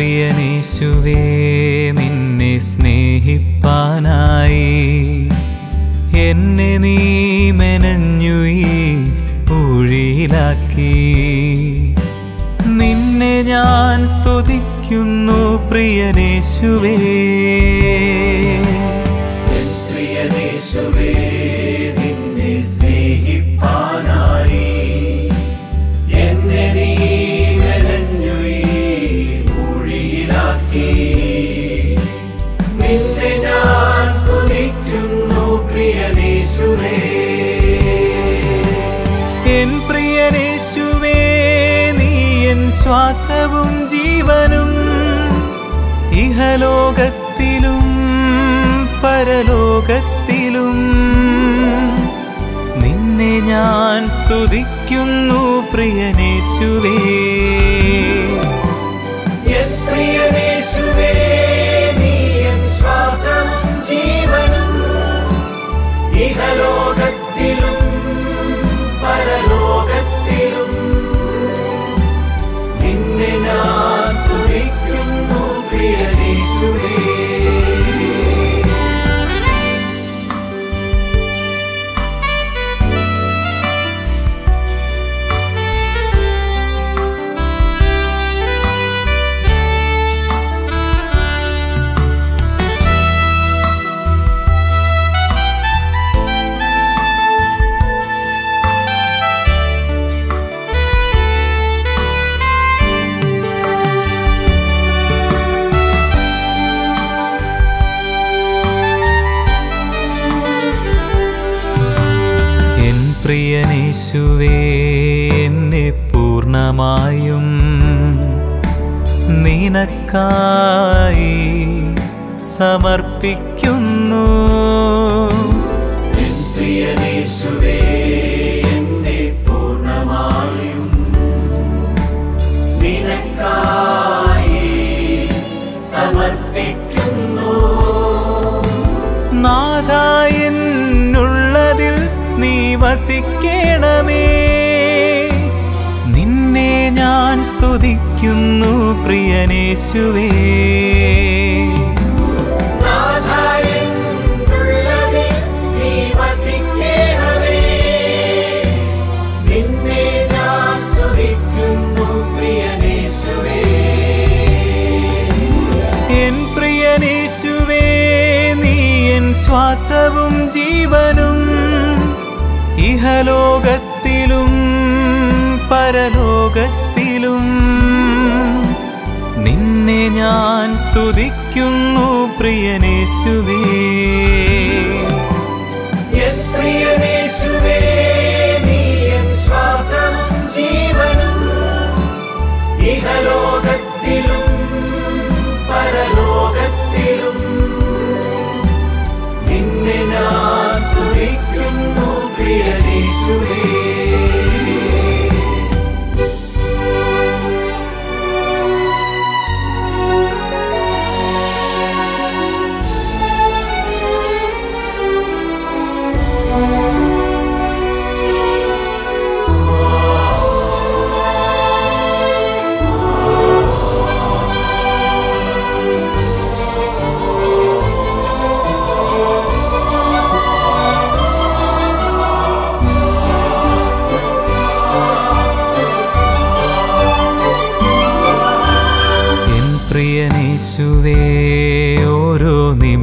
പ്രിയനേശുവേ നിന്നെ സ്നേഹിപ്പാനായി ശ്വാസവും ജീവനും ഇഹലോകത്തിലും പരലോകത്തിലും. നിന്നെ ഞാൻ സ്തുതിക്കുന്നു പ്രിയനേശുവേ. പ്രിയനേശുവേ എന്നെ പൂർണമായും നിനക്കായി സമർപ്പിക്കുന്നു. പ്രിയനേശുവേ എന്നെ പൂർണമായും നിനക്കായി സമർപ്പിക്കുന്നു. എന്നുള്ളതിൽ നീ വസിക്കണമേ. നിന്നെ ഞാൻ സ്തുതിക്കുന്നു പ്രിയനേശുവേ. ശ്വാസവും നീ ഇഹലോകത്തിലും പരലോകത്തിലും നിന്നെ ഞാൻ സ്തുതിക്കുന്നു പ്രിയനേശുവേ.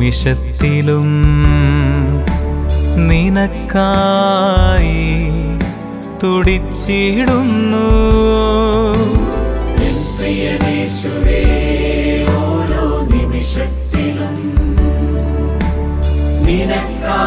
നിമിഷത്തിലും നിനക്കായി തുടിച്ചിടുന്നു. ഓരോ നിമിഷത്തിലും നിനക്കായി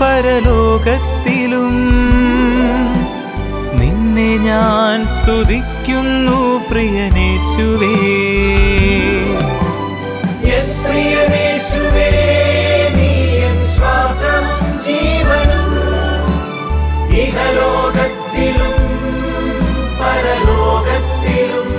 പരലോകത്തിലും നിന്നെ ഞാൻ സ്തുതിക്കുന്നു പ്രിയനേശുവേ. പ്രിയനേശുവേ ശ്വാസവും ജീവനും ഇഹലോകത്തിലും പരലോകത്തിലും.